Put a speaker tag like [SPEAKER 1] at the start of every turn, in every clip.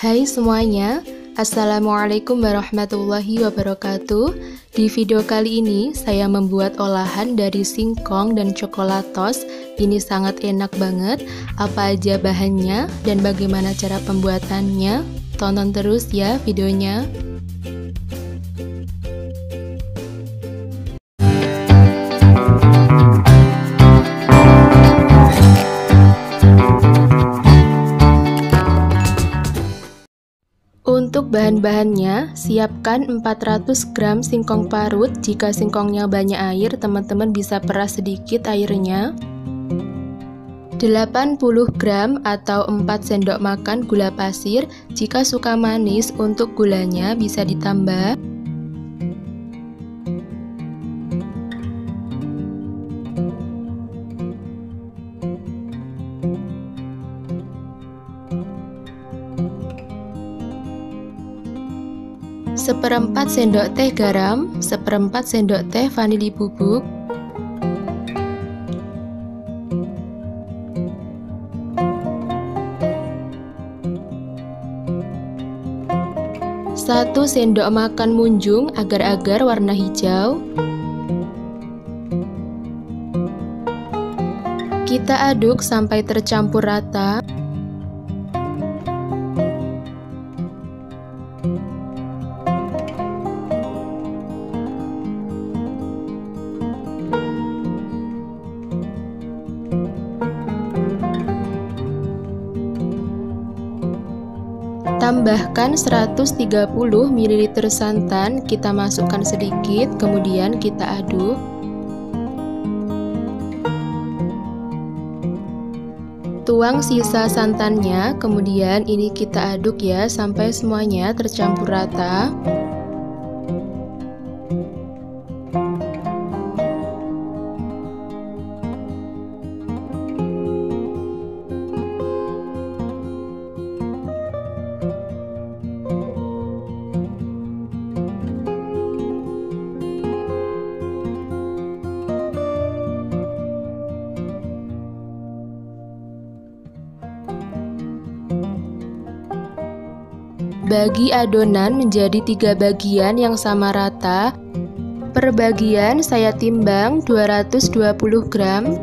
[SPEAKER 1] Hai semuanya, Assalamualaikum warahmatullahi wabarakatuh. Di video kali ini saya membuat olahan dari singkong dan coklatos. Ini sangat enak banget. Apa aja bahannya dan bagaimana cara pembuatannya? Tonton terus ya videonya. Bahan-bahannya, siapkan 400 gram singkong parut. Jika singkongnya banyak air, teman-teman bisa peras sedikit airnya. 80 gram atau 4 sendok makan gula pasir. Jika suka manis, untuk gulanya bisa ditambah. Seperempat sendok teh garam, seperempat sendok teh vanili bubuk, satu sendok makan munjung agar-agar warna hijau, kita aduk sampai tercampur rata. Tambahkan 130 ml santan, kita masukkan sedikit, kemudian kita aduk. Tuang sisa santannya, kemudian ini kita aduk ya sampai semuanya tercampur rata. Bagi adonan menjadi tiga bagian yang sama rata. Per bagian saya timbang 220 gram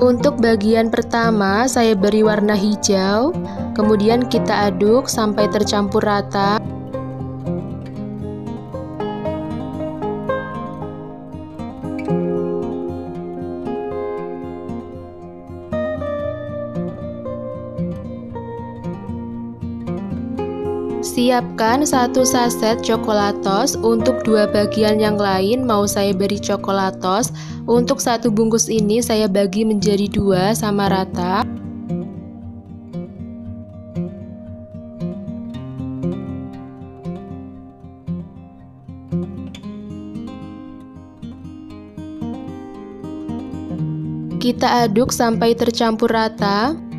[SPEAKER 1] Untuk bagian pertama saya beri warna hijau. Kemudian kita aduk sampai tercampur rata Siapkan satu saset coklatos untuk dua bagian yang lain mau saya beri coklatos. Untuk satu bungkus ini saya bagi menjadi dua sama rata. Kita aduk sampai tercampur rata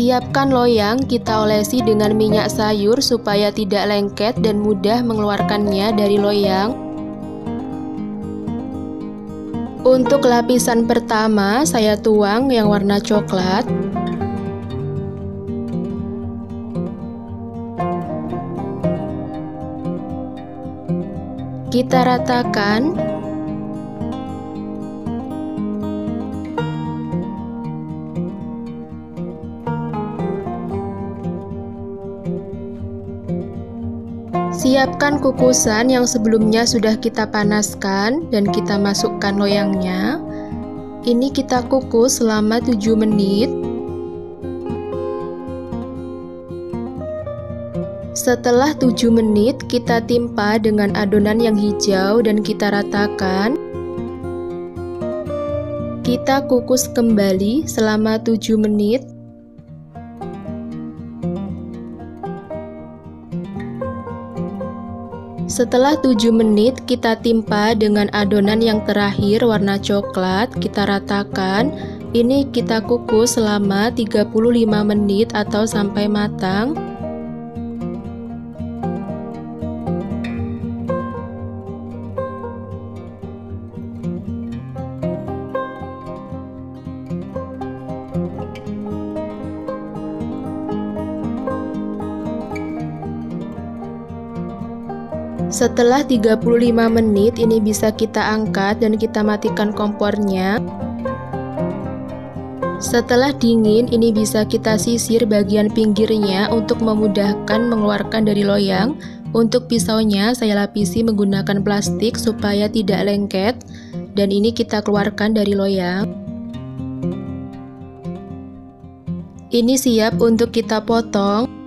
[SPEAKER 1] Siapkan loyang, kita olesi dengan minyak sayur supaya tidak lengket dan mudah mengeluarkannya dari loyang. Untuk lapisan pertama, saya tuang yang warna coklat. Kita ratakan Siapkan kukusan yang sebelumnya sudah kita panaskan dan kita masukkan loyangnya. Ini kita kukus selama 7 menit. Setelah 7 menit, kita timpa dengan adonan yang hijau dan kita ratakan. Kita kukus kembali selama 7 menit. Setelah 7 menit, kita timpa dengan adonan yang terakhir warna coklat, kita ratakan. Ini kita kukus selama 35 menit atau sampai matang. Setelah 35 menit ini bisa kita angkat dan kita matikan kompornya. Setelah dingin ini bisa kita sisir bagian pinggirnya untuk memudahkan mengeluarkan dari loyang. Untuk pisaunya saya lapisi menggunakan plastik supaya tidak lengket dan ini kita keluarkan dari loyang. Ini siap untuk kita potong.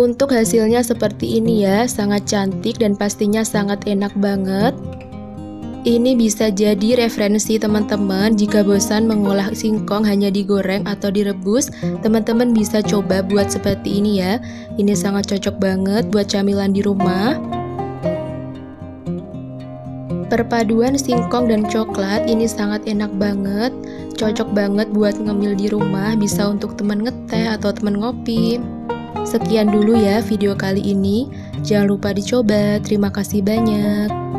[SPEAKER 1] Untuk hasilnya seperti ini ya, sangat cantik dan pastinya sangat enak banget. Ini bisa jadi referensi teman-teman jika bosan mengolah singkong hanya digoreng atau direbus, teman-teman bisa coba buat seperti ini ya. Ini sangat cocok banget buat camilan di rumah. Perpaduan singkong dan coklat ini sangat enak banget, cocok banget buat ngemil di rumah, bisa untuk teman ngeteh atau teman ngopi. Sekian dulu ya video kali ini. Jangan lupa dicoba. Terima kasih banyak.